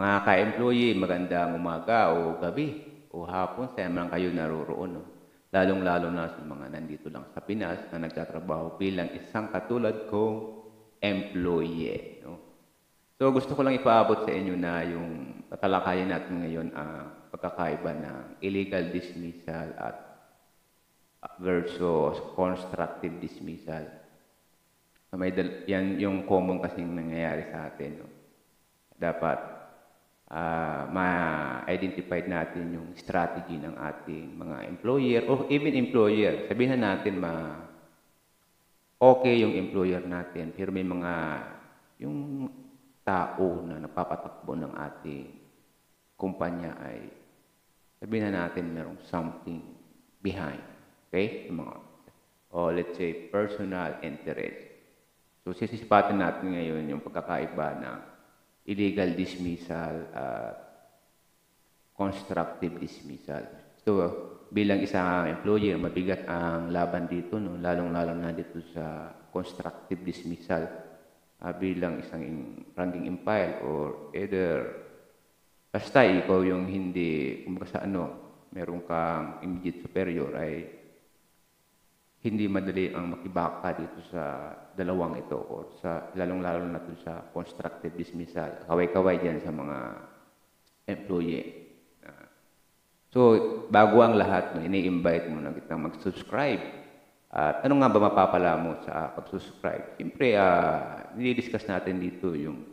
Mga ka-employee, magandang umaga o gabi o hapon sa man kayo naroroon. No? Lalong-lalo na sa mga nandito lang sa Pinas na nagtatrabaho bilang isang katulad kong employee. No? So gusto ko lang ipaabot sa inyo na yung tatalakayan natin ngayon ang pagkakaiba ng illegal dismissal at versus constructive dismissal. May dal- yan yung common kasing nangyayari sa atin. No? Dapat ah, ma-identify natin yung strategy ng ating mga employer o even employer. Sabihin na natin ma okay yung employer natin pero may mga yung tao na napapatakbo ng ating kumpanya ay sabihin na natin merong something behind. Okay? Yung mga, o let's say personal interest. So sisisipatin natin ngayon yung pagkakaiba ng illegal dismissal at constructive dismissal. So, bilang isang employer, mabigat ang laban dito, no? lalong-lalo na dito sa constructive dismissal ah, bilang isang in- ranking empire or either basta ikaw yung hindi, kumbaga sa ano, meron kang immediate superior ay hindi madali ang makibaka dito sa dalawang ito or sa lalong-lalo na dito sa constructive dismissal. Kaway-kaway dyan sa mga employee. Ah, so, bago ang lahat, no, ini-invite mo na kitang mag-subscribe. At ano nga ba mapapala mo sa pag-subscribe? Siyempre, uh, nidiscuss natin dito yung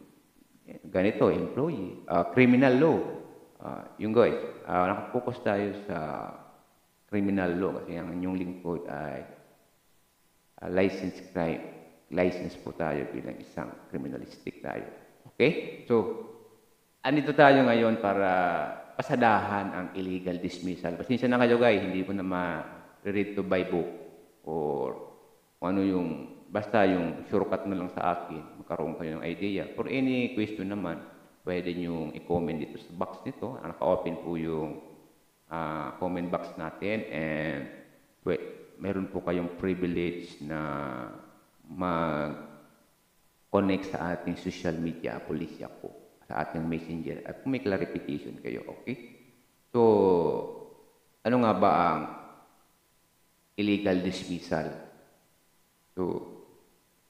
ganito, employee, ah, criminal law. Ah, yung guys, uh, nakapokus tayo sa criminal law kasi ang inyong lingkod ay uh, license crime. License po tayo bilang isang criminalistic tayo. Okay? So, andito tayo ngayon para pasadahan ang illegal dismissal. Pasensya na kayo guys, hindi ko na ma-read to by book or ano yung, basta yung shortcut na lang sa akin, magkaroon kayo ng idea. For any question naman, pwede nyo i-comment dito sa box nito. Naka-open po yung ah, comment box natin and pwe- meron po kayong privilege na mag-connect sa ating social media, pulisya po, sa ating messenger. At kung may clarification kayo, okay? So, ano nga ba ang illegal dismissal? So,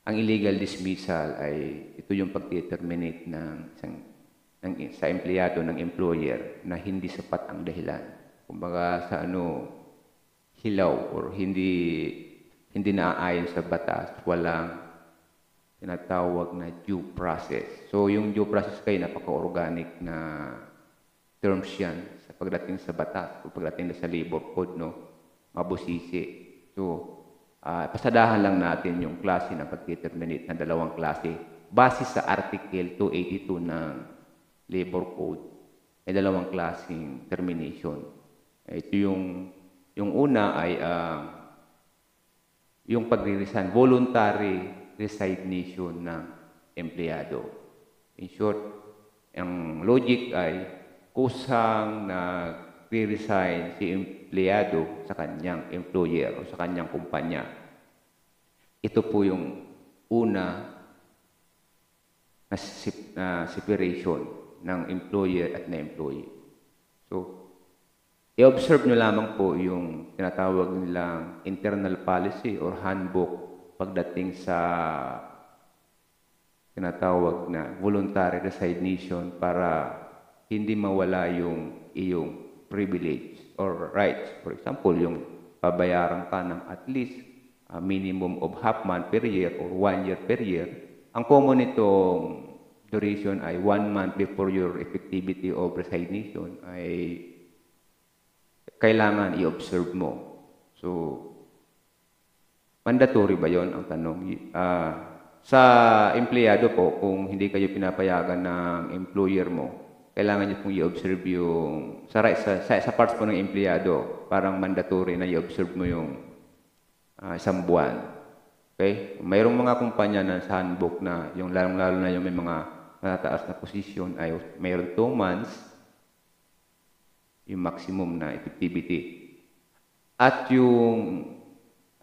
ang illegal dismissal ay ito yung pag-terminate ng isang ng, sa empleyado ng employer na hindi sapat ang dahilan. Kumbaga sa ano, hilaw or hindi hindi naaayon sa batas, walang tinatawag na due process. So yung due process kayo napaka-organic na terms yan sa pagdating sa batas o pagdating na sa labor code, no? Mabusisi. So, ah, pasadahan lang natin yung klase ng pag-terminate na dalawang klase base sa Article 282 ng Labor Code ay dalawang klaseng termination. Ito yung yung una ay ah, yung pagre-resign, voluntary resignation ng empleyado. In short, ang logic ay kusang nagre-resign si empleyado sa kanyang employer o sa kanyang kumpanya. Ito po yung una na separation ng employer at na employee. So, i-observe nyo lamang po yung tinatawag nilang internal policy or handbook pagdating sa tinatawag na voluntary resignation para hindi mawala yung iyong privilege or rights. For example, yung pabayaran ka ng at least a minimum of half month per year or one year per year. Ang common nitong duration ay one month before your effectivity of resignation ay kailangan i-observe mo. So, mandatory ba yon ang tanong? Ah, sa empleyado po, kung hindi kayo pinapayagan ng employer mo, kailangan niyo pong i-observe yung, sa, sa, sa, sa parts po ng empleyado, parang mandatory na i-observe mo yung ah, isang buwan. Okay? Mayroong mga kumpanya na sa handbook na yung lalong-lalo na yung may mga matataas na posisyon ay mayroong 2 months yung maximum na effectivity. At yung,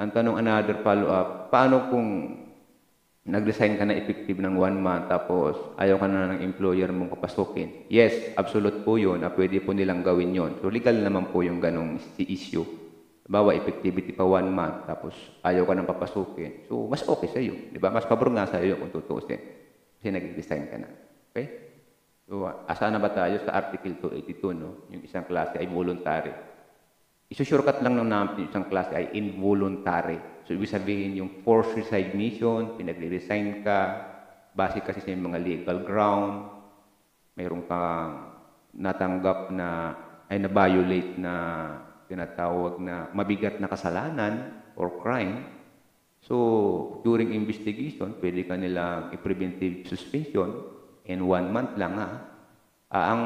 ang tanong another follow-up, paano kung nag-resign ka na effective ng one month tapos ayaw ka na ng employer mong papasukin. Yes, absolute po yun na pwede po nilang gawin yon. So legal naman po yung ganong issue. Bawa effectivity pa one month tapos ayaw ka nang papasukin. So mas okay sa iyo, di ba? Mas pabor nga sa iyo kung tutusin. Kasi nag-resign ka na. Okay? So asa na ba tayo sa Article 282, no? Yung isang klase ay voluntary. Isusurkat lang ng namin yung isang klase ay involuntary. So, ibig sabihin yung forced resignation, pinagre-resign ka, base kasi sa mga legal ground, mayroon kang natanggap na, ay na-violate na tinatawag na mabigat na kasalanan or crime. So, during investigation, pwede ka nilang i-preventive suspension in one month lang ha. Ah, ang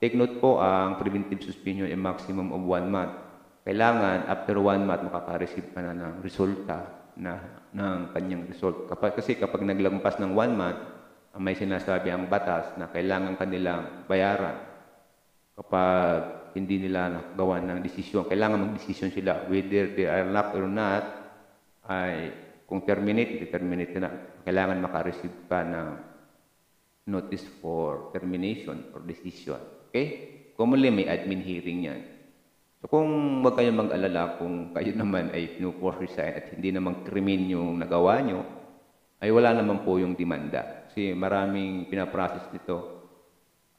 take note po, ang preventive suspension ay maximum of one month. Kailangan, after one month, makaka-receive ka na ng resulta na, ng kanyang result. Kapag, kasi kapag naglampas ng one month, may sinasabi ang batas na kailangan kanilang bayaran. Kapag hindi nila nagawa ng desisyon, kailangan mag-desisyon sila whether they are locked or not, ay kung terminate, terminate na. Kailangan maka-receive ka ng notice for termination or decision. Okay? Commonly, may admin hearing yan. So kung wag kayong mag-alala kung kayo naman ay pinuforce resign at hindi naman krimen yung nagawa nyo, ay wala naman po yung demanda. Kasi maraming pinaprocess nito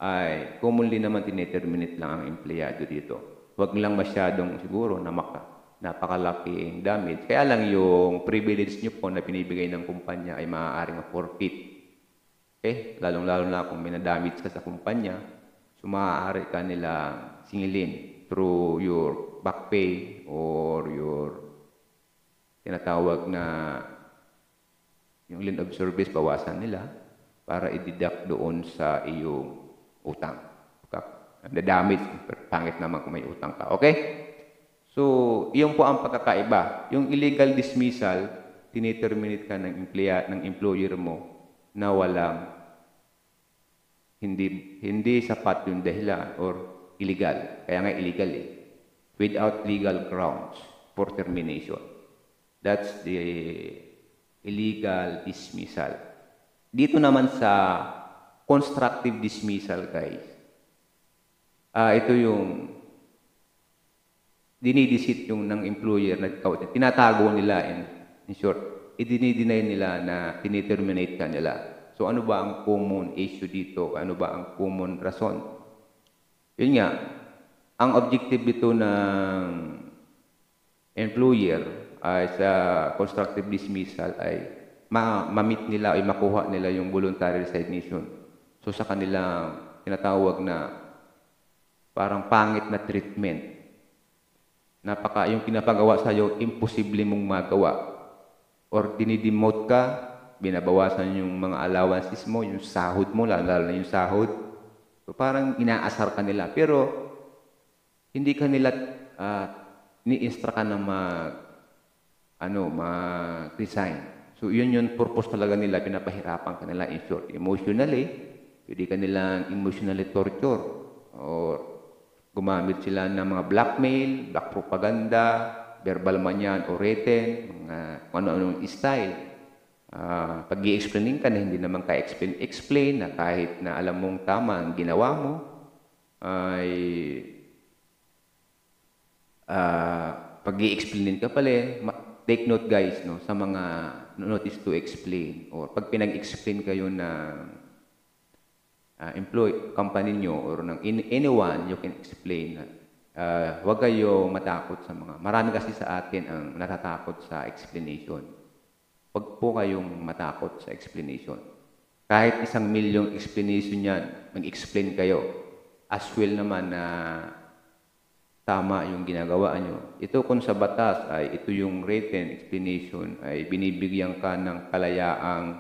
ay commonly naman tineterminate lang ang empleyado dito. Huwag lang masyadong siguro na maka, napakalaking damage. Kaya lang yung privilege nyo po na binibigay ng kumpanya ay maaaring ma-forfeit. Okay? Lalong-lalo na kung may na-damage ka sa kumpanya, so maaari ka nilang singilin through your back pay or your tinatawag na yung lien of service, bawasan nila para i-deduct doon sa iyong utang. The damage, pangit naman kung may utang ka. Okay? So, iyon po ang pagkakaiba. Yung illegal dismissal, tiniterminate ka ng, employer, ng employer mo na walang hindi hindi sapat yung dahilan or illegal. Kaya nga illegal eh. Without legal grounds for termination. That's the illegal dismissal. Dito naman sa constructive dismissal, guys. Ah, ito yung dinidisit yung ng employer na tinatago nila in, in short, idinideny nila na tiniterminate ka nila. So ano ba ang common issue dito? Ano ba ang common rason? Yun nga, ang objective dito ng employer ay sa constructive dismissal ay ma- ma-meet nila ay makuha nila yung voluntary resignation. So sa kanilang tinatawag na parang pangit na treatment. Napaka yung pinapagawa sa iyo imposible mong magawa. Or dinidemote ka, binabawasan yung mga allowances mo, yung sahod mo, lalo, lalo na yung sahod. So parang inaasar ka nila. Pero hindi ka nila uh, ni-instruct ka na mag ano, mag-resign. So yun yung purpose talaga nila, pinapahirapan ka nila in short. Emotionally, pwede ka nilang emotionally torture or gumamit sila ng mga blackmail, black propaganda, verbal man yan o written, mga ano-anong style. Uh, pag i-explaining ka na hindi naman ka explain, explain na kahit na alam mong tama ang ginawa mo, ay uh, pag i-explainin ka pala, take note guys no, sa mga notice to explain or pag pinag-explain kayo ng uh, employee, company nyo or ng anyone you can explain. Uh, huwag kayo matakot sa mga, marami kasi sa atin ang natatakot sa explanation. Huwag po kayong matakot sa explanation. Kahit isang milyong explanation yan, mag-explain kayo. As well naman na tama yung ginagawa nyo. Ito kung sa batas ay ito yung written explanation ay binibigyan ka ng kalayaang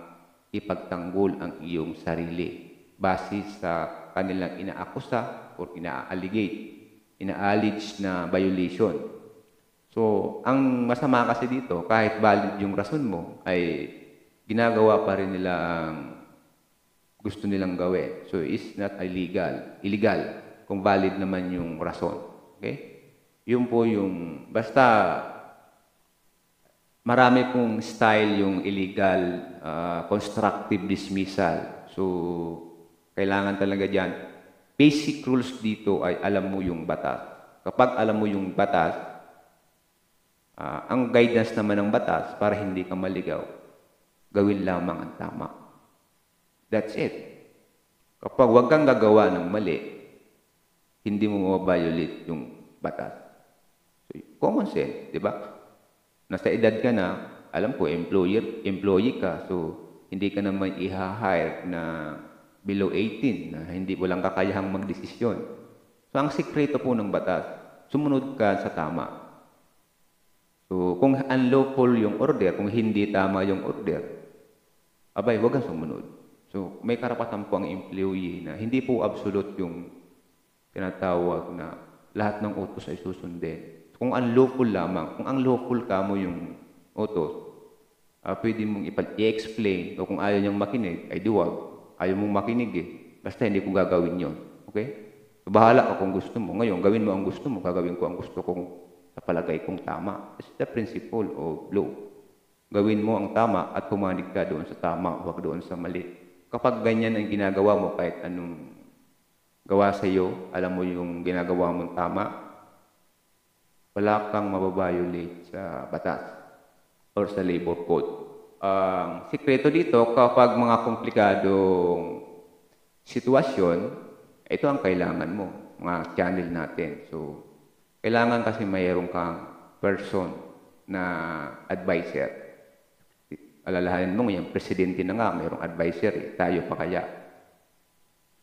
ipagtanggol ang iyong sarili base sa kanilang inaakusa or ina-allegate, ina-allege na violation. So, ang masama kasi dito, kahit valid yung rason mo, ay ginagawa pa rin nila ang gusto nilang gawin. So, it's not illegal. Illegal kung valid naman yung rason. Okay? Yun po yung, basta marami pong style yung illegal ah, constructive dismissal. So, kailangan talaga dyan. Basic rules dito ay alam mo yung batas. Kapag alam mo yung batas, ah, ang guidance naman ng batas para hindi ka maligaw, gawin lamang ang tama. That's it. Kapag wag kang gagawa ng mali, hindi mo ma-violate yung batas. So, common sense, di ba? Nasa edad ka na, alam ko, employer, employee ka, so hindi ka naman i-hire na below 18, na hindi mo lang kakayahang magdesisyon. So, ang sikreto po ng batas, sumunod ka sa tama. So, kung unlawful yung order, kung hindi tama yung order, abay, wag kang sumunod. So, may karapatan po ang employee na hindi po absolute yung tinatawag na lahat ng utos ay susundin. Kung ang lawful lamang, kung ang lawful ka mo yung utos, ah, pwede mong i-explain o kung ayaw niyang makinig, ay duwag. Ayaw mong makinig eh. Basta hindi ko gagawin yon Okay? So, bahala ka kung gusto mo. Ngayon, gawin mo ang gusto mo, gagawin ko ang gusto kong sa palagay kong tama. It's the principle of law. Gawin mo ang tama at pumanig ka doon sa tama, huwag doon sa mali. Kapag ganyan ang ginagawa mo, kahit anong gawa sa iyo, alam mo yung ginagawa mong tama, wala kang mababiolate sa batas or sa labor code. Ang sikreto dito, kapag mga komplikadong sitwasyon, ito ang kailangan mo, mga channel natin. So, kailangan kasi mayroon kang person na advisor. Alalahanin mo, yung presidente na nga, mayroong advisor, eh. tayo pa kaya.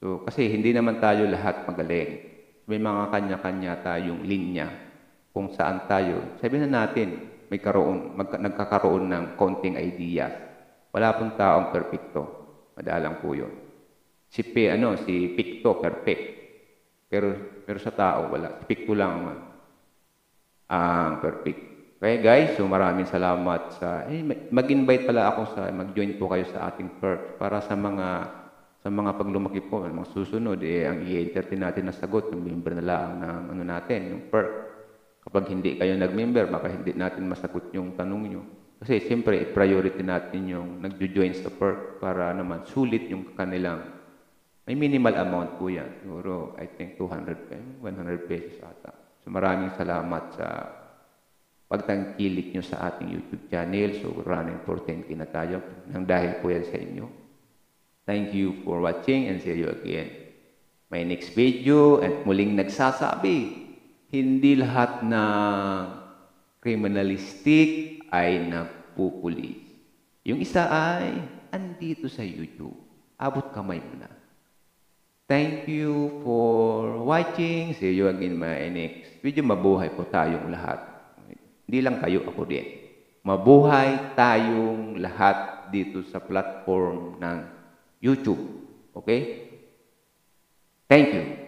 So, kasi hindi naman tayo lahat magaling. May mga kanya-kanya tayong linya kung saan tayo. Sabihin na natin, may karoon, mag, nagkakaroon ng konting ideas. Wala pong taong perfecto. Madalang po yun. Si P, ano, si Picto, perfect. Pero, pero sa tao, wala. Si Picto lang ang ang perfect. Okay guys, so maraming salamat sa eh, mag-invite pala ako sa mag-join po kayo sa ating perk para sa mga sa mga paglumaki po, mga susunod eh ang i-entertain natin na sagot ng member na lang ng ano natin, yung perk. Kapag hindi kayo nag-member, baka hindi natin masagot yung tanong nyo. Kasi siyempre, priority natin yung nagjo-join sa perk para naman sulit yung kanilang may minimal amount po yan. Siguro, I think 200 pesos, 100 pesos ata. So maraming salamat sa pagtangkilik nyo sa ating YouTube channel. So running for 10K na tayo. Nang dahil po yan sa inyo. Thank you for watching and see you again. My next video at muling nagsasabi, hindi lahat ng criminalistic ay napupulis. Yung isa ay andito sa YouTube. Abot kamay mo na. Thank you for watching. See you again in my next video. Mabuhay po tayong lahat. Hindi lang kayo, ako din. Mabuhay tayong lahat dito sa platform ng YouTube. Okay? Thank you.